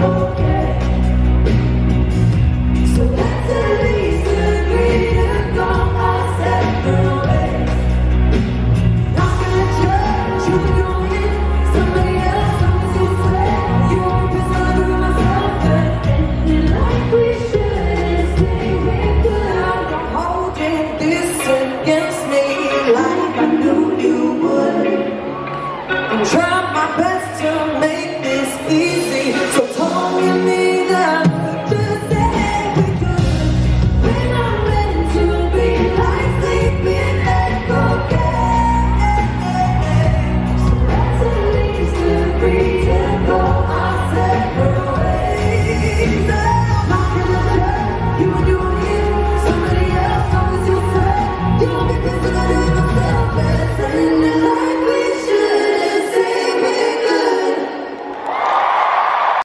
Okay.